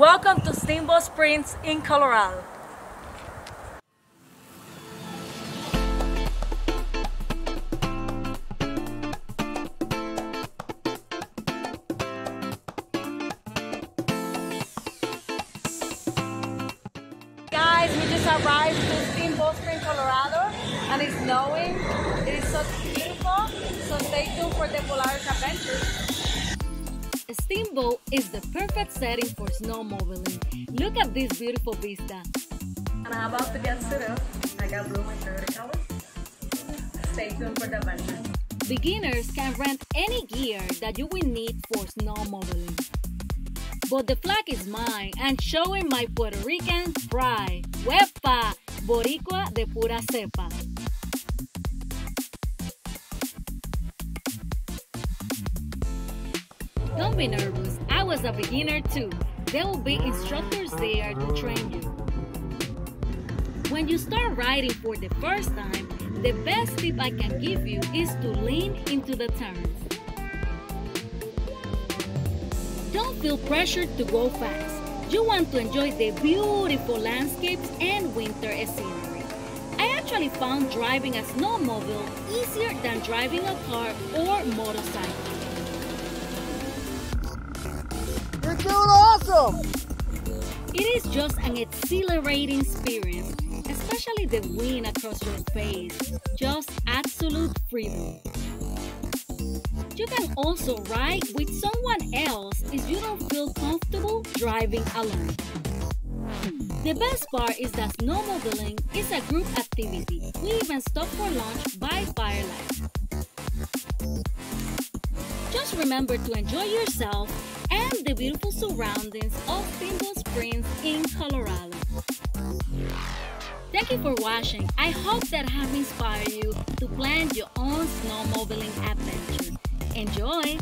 Welcome to Steamboat Springs in Colorado. Guys, we just arrived to Steamboat Springs, Colorado, and it's snowing. It is so beautiful, so stay tuned for the Polaris adventures. A steamboat is the perfect setting for snowmobiling. Look at this beautiful vista. And I'm about to get set up. I got blue my favorite color. Stay tuned for the adventure. Beginners can rent any gear that you will need for snowmobiling. But the flag is mine and showing my Puerto Rican pride. Huepa! Boricua de pura cepa. Don't be nervous, I was a beginner too. There will be instructors there to train you. When you start riding for the first time, the best tip I can give you is to lean into the turns. Don't feel pressured to go fast. You want to enjoy the beautiful landscapes and winter scenery. I actually found driving a snowmobile easier than driving a car or motorcycle. It is just an exhilarating experience, especially the wind across your face. Just absolute freedom. You can also ride with someone else if you don't feel comfortable driving alone. The best part is that snowmobiling is a group activity. We even stop for lunch by firelight. Just remember to enjoy yourself and the beautiful surroundings of Steamboat Springs in Colorado. Thank you for watching. I hope that have inspired you to plan your own snowmobiling adventure. Enjoy!